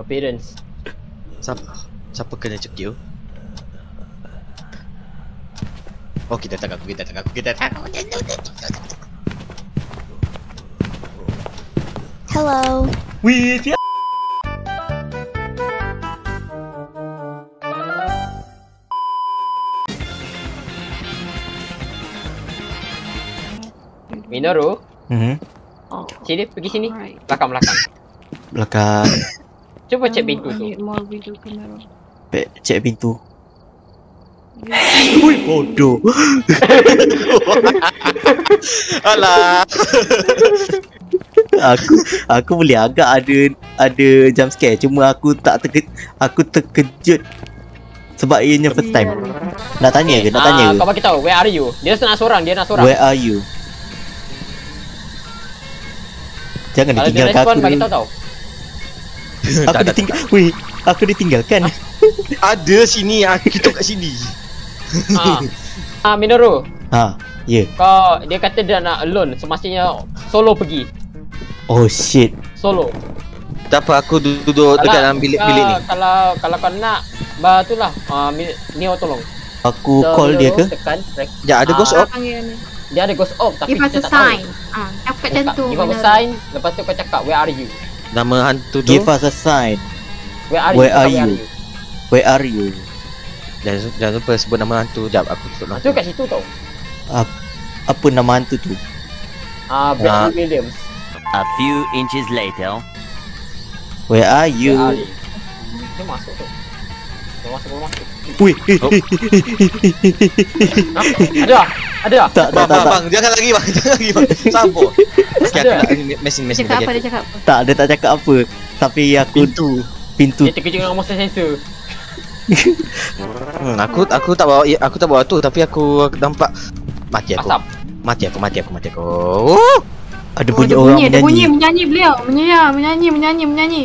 Appearance. Siapa siapa kena cekil? Oh kita tak aku kita tak aku kita tak aku. Hello. Wih, dia Minoru, Hmm, Oh. sini pergi sini. Belakang belakang. belakang Cuba cek pintu tu. need more video camera. Pe- cek pintu. Ui, bodoh. Alah. aku aku boleh agak ada ada jump scare cuma aku tak terke, aku terkejut sebab ianya first time. Nak tanya ke? Nak tanya Ah, ke? kau bagi tahu where are you? Dia nak seorang, dia nak seorang. Where are you? Jangan Kalau dia ditinggalkan respon aku. bagi tahu tau. Aku ditinggal. Weh, aku ditinggalkan. Ada sini, aku kita kat sini. Ah. Ah Minoru, ha, ya. Yeah. kau dia kata dia nak alone semestinya solo pergi. Oh shit. Solo. Tak apa, aku du- duduk dekat dalam bilik kau- bilik ni. Kalau kalau kau nak bah itulah ah Mi- Neo tolong. Aku So, call dia ke? Tekan rek- Ya, ada Ah, ghost ni. Dia ada ghost orb tapi Give kita tak tahu. sign. Ah, cakap macam tu. Give us a benar. sign, lepas tu kau cakap where are you? Nama hantu tu. Give us a sign. Where are Where you? are you? Where are you? Jangan, jangan lupa sebut nama hantu. Jap, aku tutup nama. tu kat situ tau. Apa nama hantu tu? Ah, Bradley Williams. A few inches later. Where are Where are you? you? Dia masuk tu. Masuk, masuk. Wih. Ha? Ada? Ada tak? tak, tak, Bang, tak, jangan lagi bang, jangan lagi bang. Okey, aku Ada. nak mesin Dia mesin cakap apa? Dia cakap? Tak, dia tak cakap apa. Tapi aku Pintu. pintu. Dia terkejut dengan motion sensor. Hmm, aku aku tak bawa ya, aku tak bawa tu tapi aku nampak mati aku. Asap. Mati aku, mati aku, mati aku. Oh, Ada Oh, bunyi ada orang bunyi, ada bunyi menyanyi. menyanyi beliau. Menyanyi, menyanyi, menyanyi, menyanyi.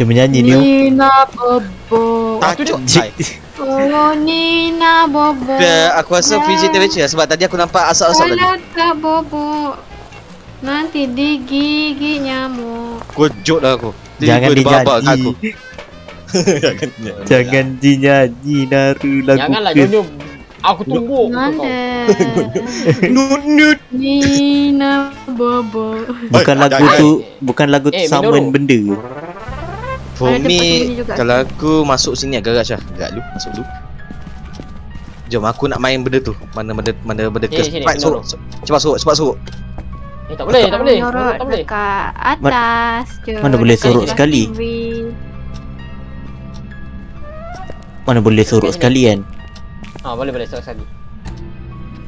Dia menyanyi ni. Nina Bobo. tak tu cok. Cik. Oh, Nina Bobo. Dia aku rasa PJ temperature sebab tadi aku nampak asap-asap tadi. Kalau tak bobo, nanti digigit nyamuk. Kojok dah aku. Jangan dinyanyi. aku. Jangan. Jangan dinyanyi naru lagu. Janganlah. Jojo. Aku tunggu. Nanda. Nut nut. Nina Bobo. Bukan lagu tu, bukan lagu tu Eh, summon benda. For Ada me, kalau aku masuk sini agak garage lah. Gerak lu, masuk lu. Jom aku nak main benda tu. Mana benda mana benda ke cepat suruh. Cepat suruh, cepat suruh. Eh, tak boleh, tak boleh. Menyorot Tak boleh. dekat atas je. Mana boleh sebelah sekali? Mana boleh sorok sini. sekali kan? Ah, boleh boleh sekali sekali.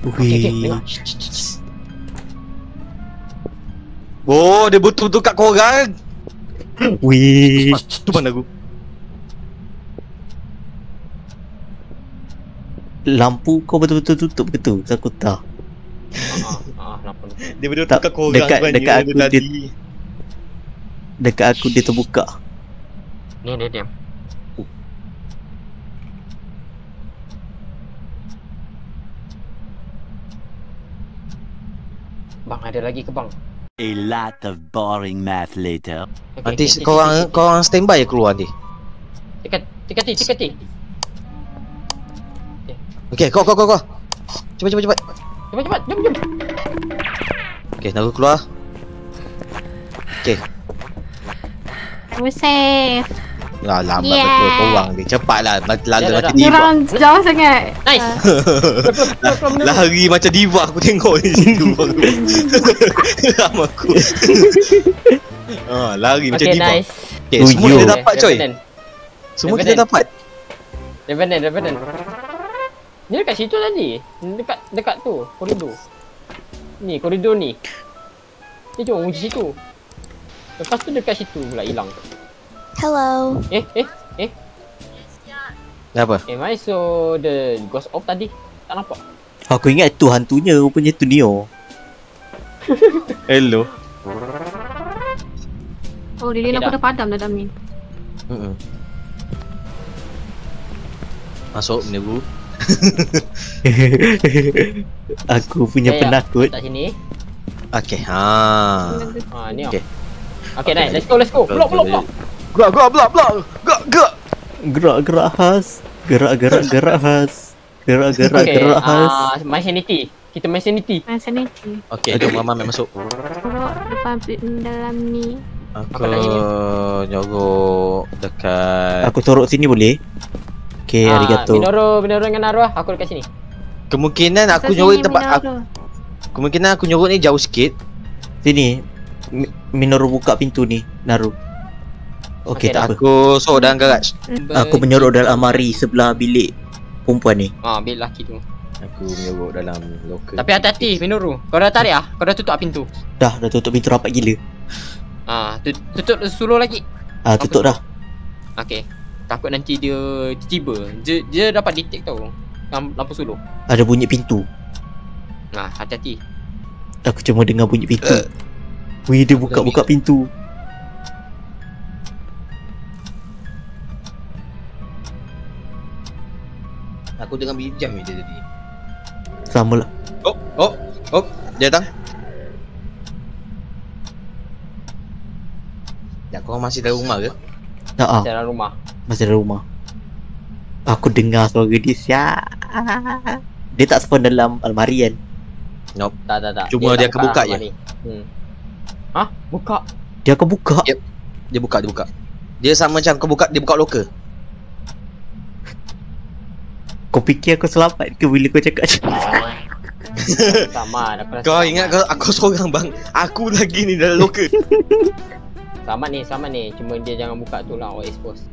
Wih. Oh, dia betul-betul kat korang. Wih. Tu mana aku? Lampu kau betul-betul tutup ke tu? Aku tak. Ah, ah, kenapa lupa. Dia betul-betul Tak, kat korang dekat- dekat dia aku tadi. Dekat aku dia terbuka. Ni dia diam. Bang ada lagi ke bang? A lot of boring math later. Okay, Nanti okay, korang okay, okay. korang standby je keluar nanti. Tekan, tekan T, tekan T. Okey, kau kau kau kau. Cepat cepat cepat. Cepat cepat, jom jom. Okey, nak keluar. Okey. We're safe. Lah lambat Yeah. betul korang ni. Cepatlah lalu dah, macam diva. Diorang jauh sangat. Nice. Ah. Lari macam diva aku tengok di situ baru. Lama aku. Ah, lari macam Okay, diva. nice. Okey, Oh, semua kita dapat coy. Revenant. Semua kita Revenant. dapat. Revenant, Revenant. Ni dekat situ tadi. Dekat dekat tu, koridor. Ni, koridor ni. Ni cuma kunci situ. Lepas tu dekat situ pula hilang. Hello. Eh, eh, eh. Dah apa? Am I so the ghost of tadi? Tak nampak. Aku ingat tu hantunya rupanya tu Neo. Hello. Oh, lilin Okay, aku dah. dah padam dah Damin. Mm-mm. Masuk meniru. aku punya Ya, ya. penakut. Tak sini. Okey. Ha. Ha, ni Okay. okay. Okay, nice. Let's go, let's go. Block, block, block. Gerak, gerak, gerak, gerak. Gerak, gerak. Gerak-gerak khas. Gerak-gerak gerak khas. Gerak-gerak Okay, gerak khas. ah, main sanity. Kita main sanity. Main sanity. Okey, jom Mama main masuk. Kalau depan dalam ni. Aku Apa nyogok dekat Aku sorok sini boleh? Okay, Ah, arigato. Minoru, Minoru dengan arwah. Aku dekat sini. Kemungkinan aku Sini, nyogok tempat aku. Kemungkinan aku nyogok ni jauh sikit Sini. Mi- Minoru buka pintu ni, Naru. Okay, Okay, tak apa. Aku sorok dalam garaj Aku menyorok dalam almari sebelah bilik perempuan ni. Ah, bil laki tu. Aku menyogok dalam loker Tapi hati-hati, Minoru. Kau dah tarik ah? Kau dah tutup pintu. Dah, dah tutup pintu rapat gila. Ah, tu- tutup suluh lagi. Ah, tutup dah. Okay. Takut nanti dia tiba. Dia, dia dapat detect tau. Lam- Lampu suluh. Ada bunyi pintu. Nah, hati-hati. Aku cuma dengar bunyi pintu. Wih, dia buka-buka pintu. Aku dengan bijam je tadi Sama lah. Oh, oh, oh Dia datang Ya, korang masih dalam rumah ke? Ah, ah, Dalam rumah. masih ada rumah. Aku dengar suara dia siap. Dia tak spawn dalam almari kan? Nope Tak, tak, tak. Cuma dia tak akan buka je. ni. Hmm. Hah? Buka? Dia akan buka. Yep. Dia buka, dia buka Dia sama macam kau buka, dia buka loker Kau fikir aku selamat ke bila kau cakap macam Sama, aku Kau ingat kau, aku seorang bang Aku lagi ni dalam loker Sama ni, sama ni. Cuma dia jangan buka tu lah. Awak expose.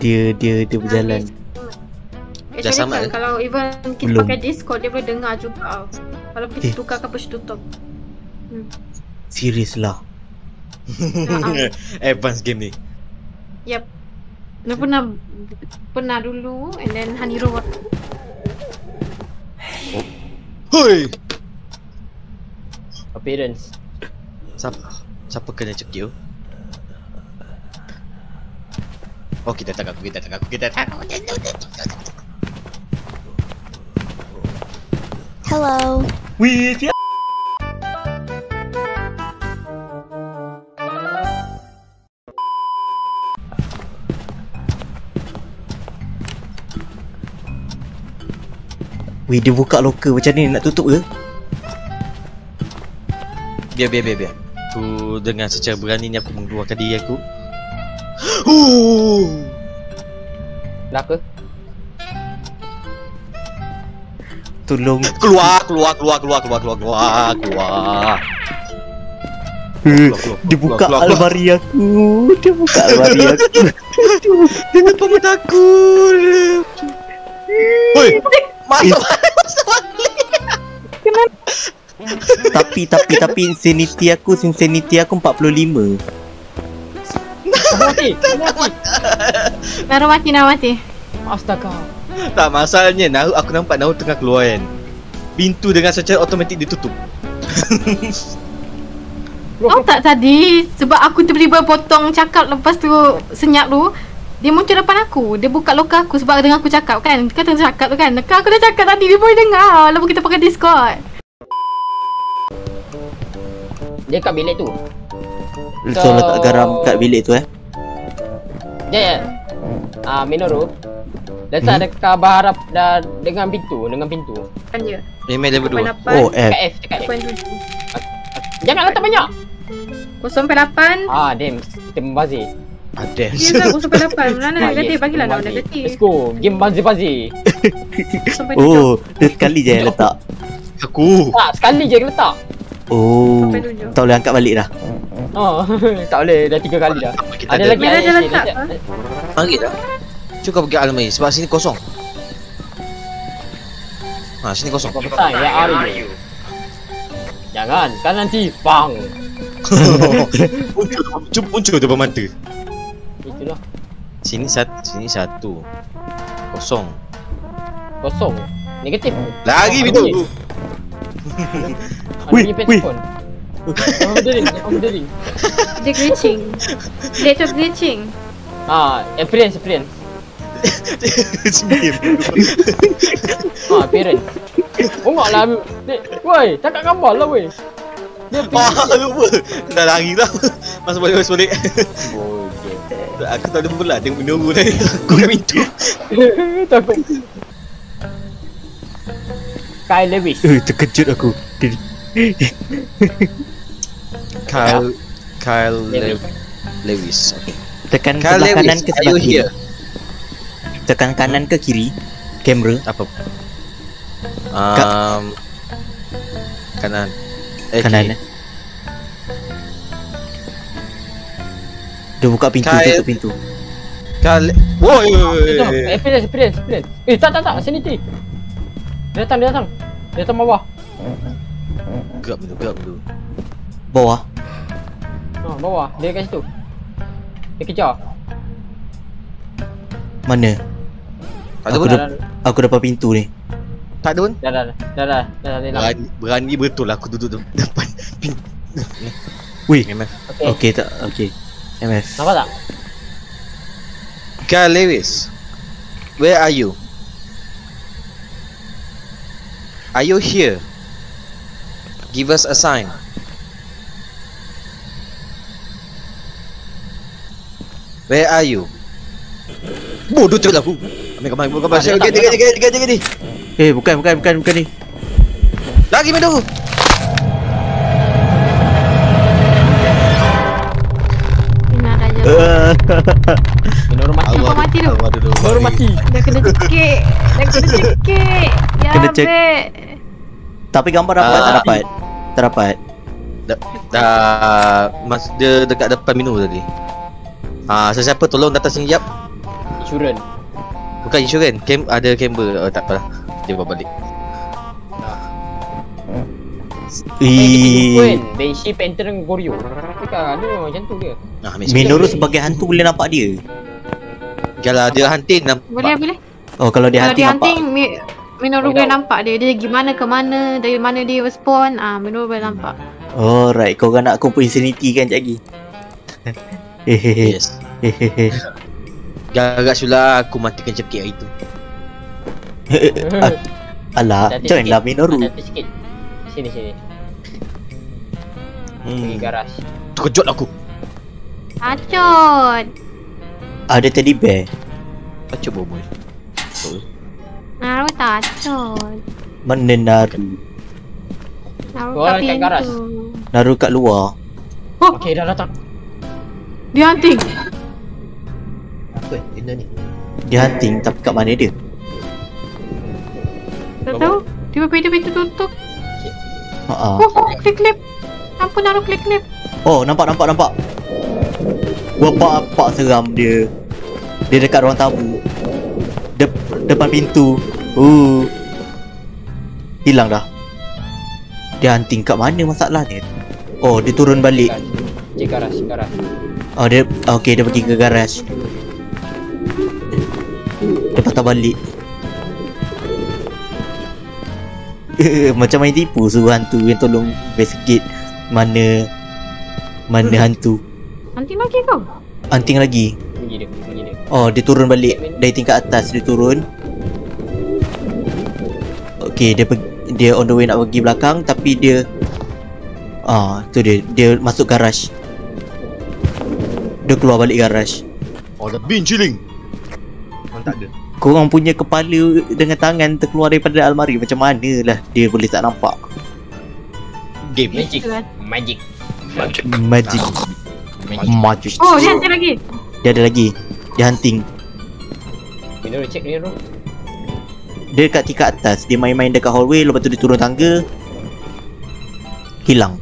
Dia, dia, dia berjalan. Dah Actually sama kan, ke? kalau even kita Belum. pakai Discord dia boleh dengar juga. Kalau Eh. kita tukar ke push tutup. Serius lah. Advance game ni Yep. Dia pernah pernah dulu and then Haniro Hoi Appearance. Siapa, siapa kena cekil? Oh kita tak aku, kita tak aku, kita tak aku Hello. Wih, dia Wih, dia buka loker macam ni nak tutup ke? Biar, biar, biar, biar Aku dengan secara beraninya aku mengeluarkan diri aku Oh, Dah ke? Tolong. keluar, keluar, keluar, keluar, keluar, keluar, keluar, keluar. Eh, Keluar, keluar, Dia keluar, buka keluar, keluar. almari aku. Dia buka almari aku. Dia nampak mata aku. Hoi, masuk. tapi tapi tapi insanity aku insanity aku 45. Kamu mati. Kamu mati. Naruh mati. Astaga. Tak masalahnya Nahu aku nampak Nahu tengah keluar kan. Pintu dengan secara automatik ditutup. Oh tak tadi sebab aku tiba-tiba potong cakap lepas tu senyap tu dia muncul depan aku. Dia buka loka aku sebab dengar aku cakap kan. Kau tengah cakap tu kan. Kan aku dah cakap tadi dia boleh dengar. Lepas kita pakai Discord. Dia kat bilik tu. So, So- letak garam kat bilik tu eh. Dia ya. Ah, Minoru. Letak Hmm? dekat berharap dah dengan pintu, dengan pintu. Kan dia. Email level 2. 08 Oh, F. F, dekat F. 0.7 Jangan letak banyak. 0.8 Ah, damn. Kita membazir. Damn. Dia kan 0.8 Mana negatif yes, Bagilah nak membazir. negatif Let's go. Game bazir-bazir. 0.7 Oh, dia sekali je yang letak. Aku. Tak, sekali je letak. Oh. 0.7 Tak boleh angkat balik dah. Oh, tak boleh. Dah tiga kali dah. Kita Ada ada lagi ada dia lagi. letak, Mari dah. Cuba pergi almari sebab sini kosong. Ha, sini kosong. Kau pesan, ya are you? Jangan, kan nanti bang. muncul, muncul depan mata. Sini satu, sini satu. Kosong. Kosong. Negatif. Lagi Oh, pintu. ada Wih, wih. Oh. Oh, berdering. Dia glitching Dia tu glitching Ah, appearance, appearance. Ah, appearance. Tengok lah. Dia, woi, cakap gambar lah woi. Dia Ah, lupa. Dah lari dah. Masuk balik, masuk balik. Aku tak ada pula tengok menunggu tadi. Aku pintu. Takut. Kyle Lewis. Eh, terkejut aku. Kyle Kyle Lewis. Le- Lewis. Okay. tekan Kyle sebelah kanan Lewis, ke are you sebelah kiri? Tekan kanan ke kiri? Kamera. Apa? Um, kanan. Eh, Kanan. kiri. Dia buka pintu, Kyle- tutup pintu. Kyle. Woi. Experience, experience, experience. Eh, tak, tak, tak. Sini, sini. Dia datang, dia datang. Dia datang bawah. Gerak dulu, gerak dulu. Bawah. Ha, bawah. Dia kat situ. Dia kejar. Mana? Tak ada Aku. Dah, dah, Aku dapat pintu ni. Tak ada pun. dah, dah, dah, dah, dah, dah, dah. Berani, berani betul aku duduk de- depan pintu. Wih. Memang. Okey. Okey tak? Okey. MF. Nampak tak? Kyle Lewis. Where are you? Are you here? Give us a sign. Where are you? Bodoh tu aku. Ambil gambar, ambil gambar. Ah, dia Jaga, tak- jaga, dia jaga, jaga, jaga ni. Eh, bukan, bukan, bukan, bukan ni. Lagi main dulu. Uh, Minum mati. Kau mati tu. Baru mati. Dah kena cekik. Dah kena cekik. Ya, Kena cek- Bek. tapi gambar dapat, tak Ah. dapat. Tak dapat. Dah mas dia dekat depan minum tadi. Ah, sesiapa tolong datang sini jap. Insurans. Bukan insurans, cam ada kamera. Oh, tak apalah. Dia bawa balik. Eh, Wen, Benshi Panther Ada memang macam tu dia. Ah, ambil Minoru sebagai hantu boleh nampak dia. Kalau dia hunting nampak. Boleh, boleh. Oh, kalau dia Kalau hantu dia nampak. hunting, Mi- Minoru Boleh nampak dia. Dia gimana ke mana, dari mana dia spawn. Ah, Minoru boleh nampak. Alright, kau orang nak kumpul insanity kan sekejap lagi. Hehehe. Yes. Hehehe. Gagak sulah aku matikan cekik hari tu. Ah, Alah, join lah. Minoru. Sini, sini. Pergi Hmm. Terkejut aku. Acot. Ada teddy bear. Baca boboy. Naruto tak acot. Mana Naru? Naruto Keluar kat garas. pintu. Naru kat luar. Okey, dah datang. Dia hunting. Apa benda ni? Dia hunting tapi kat mana dia? Tak tahu. Tiba pintu-pintu tutup. Ha ah. Oh, oh, klip-klip. Ampun Naruto klip-klip. Oh, nampak nampak nampak. Bapak apa seram dia. Dia dekat ruang tamu. Dep depan pintu. Uh. Hilang dah. Dia hunting kat mana masalahnya? Oh, dia turun balik. Cik garas, garas. Oh, dia okey dia pergi ke garaj. Dia patah balik. Macam main tipu suruh hantu yang tolong investigate mana mana hantu. Hunting lagi kau? Hunting lagi. Pergi dia, pergi dia. Oh, dia turun balik dari tingkat atas dia turun. Okey, dia pergi, dia on the way nak pergi belakang tapi dia ah, tu dia dia masuk garaj. Dia keluar balik garaj. Oh, the bin chilling. Oh, tak ada. Korang punya kepala dengan tangan terkeluar daripada almari macam mana lah dia boleh tak nampak. Game. Magic. Magic. Magic. Magic. Magic. Oh, dia hunting lagi. Dia ada lagi. Dia hunting. Minum cek ni tu. Dia dekat tingkat atas. Dia main-main dekat hallway lepas tu dia turun tangga. Hilang.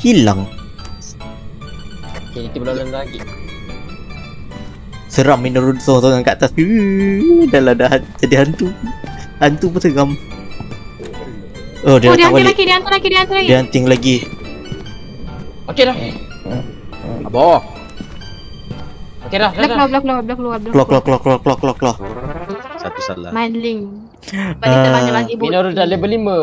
Hilang. Okay, kita belum lagi. Seram Minoru seorang-seorang kat atas. Dah lah dah jadi hantu. Hantu pun seram. Oh, dia Oh, dia datang hunting balik. lagi, dia hunting lagi, dia hunting lagi. Dia hunting lagi. Okey dah. Abah. Okey dah, dah, dah. keluar, belah keluar, belah keluar, Keluar, keluar, keluar, keluar, keluar, keluar, keluar. Satu salah. Mandling. Sebab dia Ah. terbanyak lagi bot. Minoru dah level 5.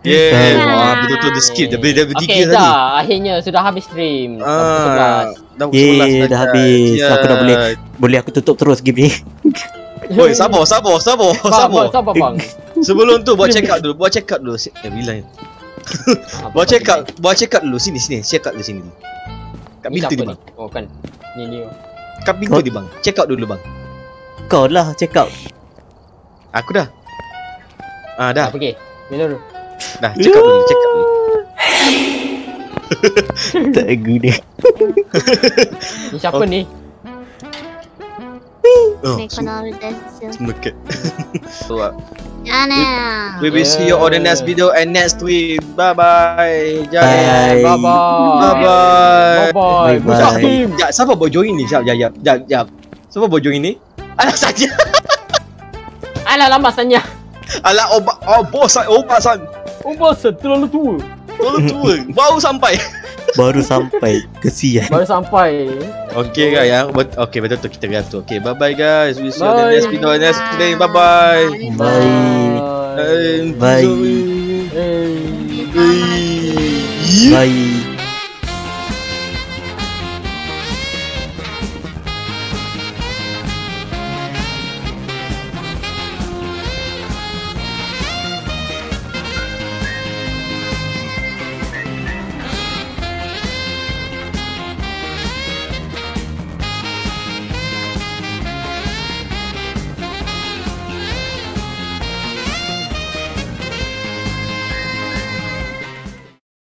Yeah. Ah. Wah, betul-betul dia skip. Dia beli dia beli Okey tiga tadi. dah, akhirnya sudah habis stream. Ah, dah pukul Yeay, 11 dah habis. Aku dah boleh. Boleh aku tutup terus game ni. Oi, sabar, sabar, sabar, Sabar, sabar. sabar bang. Sebelum tu buat check out dulu, buat check out dulu. Eh, bilang. Ah, Bawa apa check out, bawa check out dulu sini sini, check out dulu sini. Kat Ni pintu dia bang. ni? Oh kan. Ni dia. Kat pintu dia bang. Check out dulu bang. Kau lah check out. Aku dah. Ah dah, Dah pergi. Ni dulu. dah check out dulu, check out dulu. Tak guna. Ni siapa Oh. ni? Oh, 猫のです。 semaket. so, uh, じゃあね we will see you on the next video and next week. Bye bye. Bye. Jangan. Bye bye. Bye bye. Bye bye. Bye-bye. Mustaqim. Ya, siapa bawa join ni? Jap, jap, jap, jap, jap. Siapa bawa join ni? Alah saja. Alah lama tanya. Alah obat, oh bosan, obat san. Oh bosan terlalu tua. Terlalu tua. Baru sampai. Baru sampai. Kesian. Baru sampai. Okay guys, bet- okay betul tu kita gantung. Okay, bye bye guys. We see you on the Bye. next video next day. Bye bye. Bye. Bye. Bye. Hey. Bye.